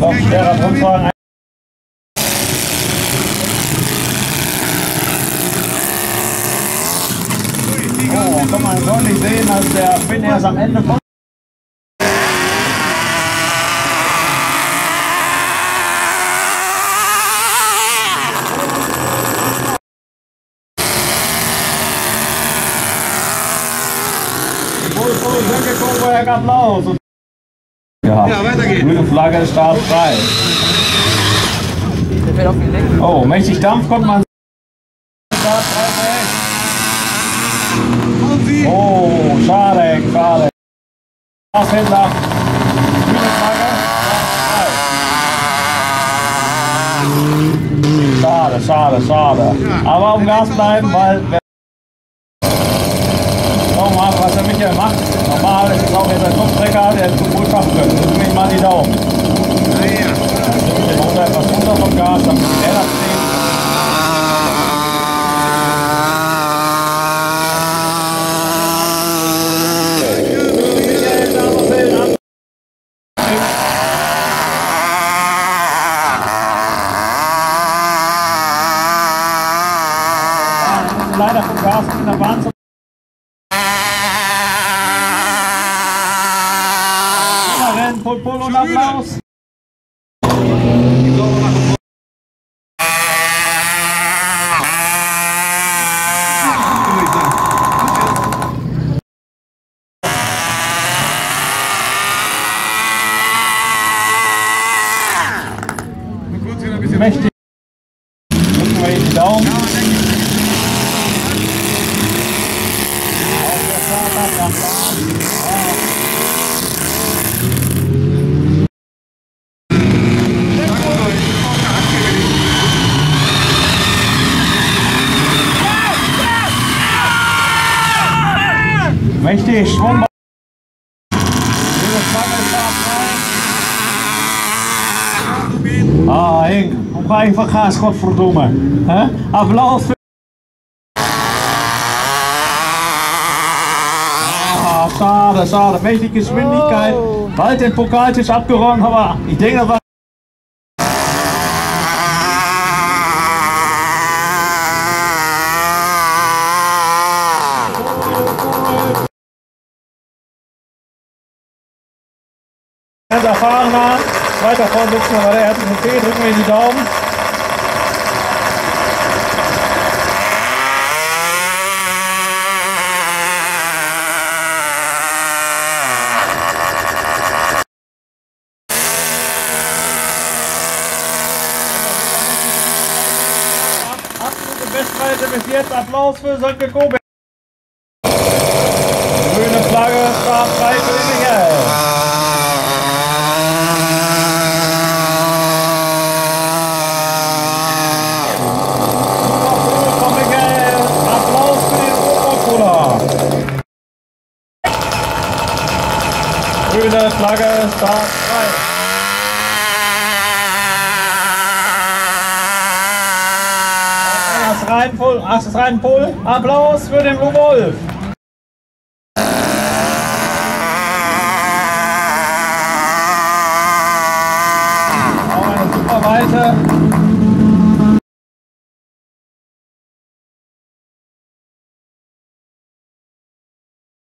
Doch schwerer Rundwagen. Oh, kann man deutlich sehen, dass der Finn erst am Ende kommt. Applaus. Und ja, weiter geht's. Grüne Flagge, Start frei. Oh, mächtig Dampf kommt man. Start frei? Oh, schade, schade. Händler. Grüne Flagge. Schade, schade, schade. Aber am Gas bleiben, weil. Schau mal, was der Michael macht. Normal ist es auch jetzt ein Topstrecker, der wohl die Daumen. Naja. Den Motor etwas runter vom Gas, damit er das ab. Leider vom Gas in der Bahn zu Rennen, Pol Pol und Applaus. Kurz wieder ein bisschen Mächtig. Drücken wir Ihnen die Daumen. Mächtig, Schwung. Ah, Henk, hoe ga je van gas, godverdomme? Hè? Applaus voor... Ah, schade, schade. Mächtige Geschwindigkeit. Bald den Pokaltisch abgeräumt, aber ich denke, das war... Ganz erfahrener, zweiter Vorsitzender war der herzlichen OP, drücken wir Ihnen die Daumen. Bestpreise bis jetzt. Applaus für Sönke Kobe. Grüne Flagge, Start frei für die Michael. Von Michael. Applaus für den Obercola. Grüne Flagge, Start frei. Erstes Reihenpol, erstes Reihenpol. Applaus für den Wolf.